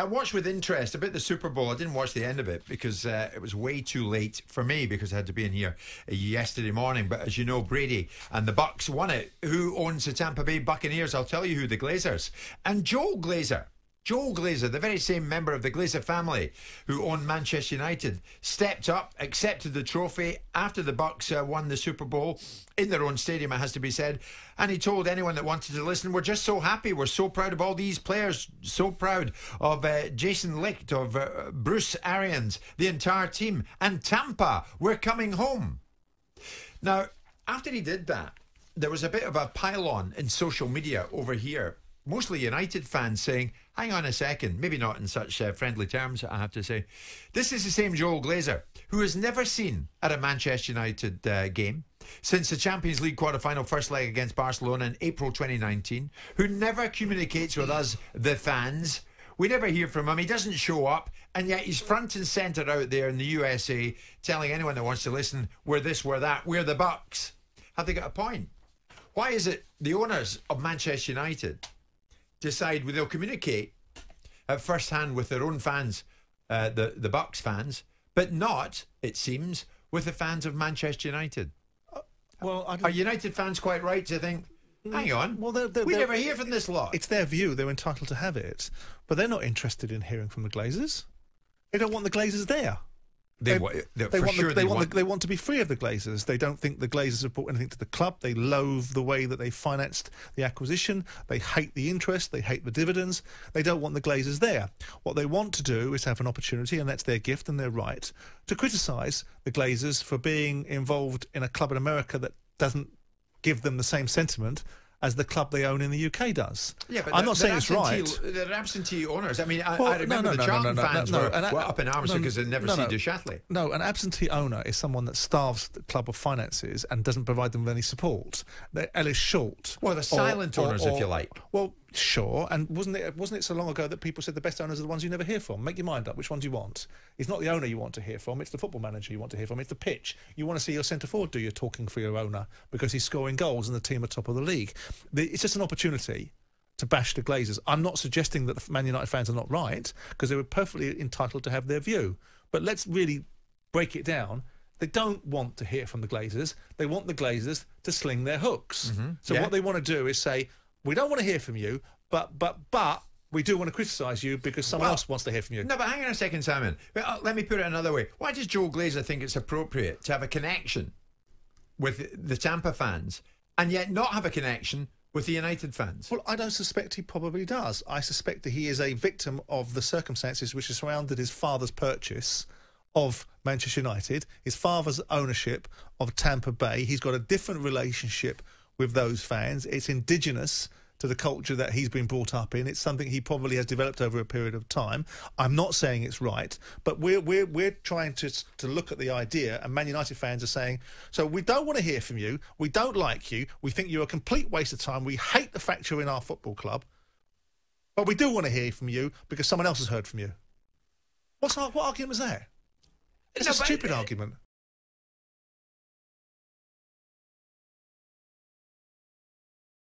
I watched with interest about the Super Bowl. I didn't watch the end of it because uh, it was way too late for me because I had to be in here yesterday morning. But as you know, Brady and the Bucks won it. Who owns the Tampa Bay Buccaneers? I'll tell you who the Glazers and Joel Glazer Joel Glazer, the very same member of the Glazer family who owned Manchester United, stepped up, accepted the trophy after the Bucks uh, won the Super Bowl in their own stadium, it has to be said. And he told anyone that wanted to listen, "We're just so happy. We're so proud of all these players. So proud of uh, Jason Licht, of uh, Bruce Arians, the entire team, and Tampa. We're coming home." Now, after he did that, there was a bit of a pile-on in social media over here mostly United fans saying, hang on a second, maybe not in such uh, friendly terms, I have to say. This is the same Joel Glazer, who has never seen at a Manchester United uh, game since the Champions League quarter-final first leg against Barcelona in April 2019, who never communicates with us, the fans. We never hear from him. He doesn't show up, and yet he's front and centre out there in the USA, telling anyone that wants to listen, we're this, we're that, we're the Bucks. Have they got a point? Why is it the owners of Manchester United decide whether they'll communicate at first hand with their own fans, uh, the the Bucks fans, but not, it seems, with the fans of Manchester United. Uh, well, are United fans quite right to think? Hang on. Well, they're, they're, we never hear from this lot. It's their view. They're entitled to have it, but they're not interested in hearing from the Glazers. They don't want the Glazers there. They, they, they want, sure the, they, want, want the, they want to be free of the Glazers. They don't think the Glazers have brought anything to the club. They loathe the way that they financed the acquisition. They hate the interest. They hate the dividends. They don't want the Glazers there. What they want to do is have an opportunity, and that's their gift and their right, to criticise the Glazers for being involved in a club in America that doesn't give them the same sentiment as the club they own in the UK does. Yeah, but I'm not saying it's right. They're absentee owners. I mean, I, well, I remember no, no, the Charlton no, fans were, were, up in arms because they never see Duchâtelet. No, an absentee owner is someone that starves the club of finances and doesn't provide them with any support. They're Ellis Short. Well, the silent or, owners, or, if you like. Well, Sure, and wasn't it wasn't it so long ago that people said the best owners are the ones you never hear from? Make your mind up. Which ones you want? It's not the owner you want to hear from. It's the football manager you want to hear from. It's the pitch. You want to see your centre forward do your talking for your owner because he's scoring goals and the team are top of the league. It's just an opportunity to bash the Glazers. I'm not suggesting that the Man United fans are not right because they were perfectly entitled to have their view. But let's really break it down. They don't want to hear from the Glazers. They want the Glazers to sling their hooks. Mm-hmm. So yeah. what they want to do is say, we don't want to hear from you, but but but we do want to criticise you because someone well, else wants to hear from you. No, but hang on a second, Simon. Uh, let me put it another way. Why does Joe Glazer think it's appropriate to have a connection with the Tampa fans and yet not have a connection with the United fans? Well, I don't suspect he probably does. I suspect that he is a victim of the circumstances which have surrounded his father's purchase of Manchester United, his father's ownership of Tampa Bay. He's got a different relationship with those fans. It's indigenous to the culture that he's been brought up in. It's something he probably has developed over a period of time. I'm not saying it's right, but we're we're we're trying to to look at the idea, and Man United fans are saying, so we don't want to hear from you. We don't like you. We think you're a complete waste of time. We hate the fact you're in our football club, but we do want to hear from you because someone else has heard from you. What's our, what argument is that? It's no, a stupid argument.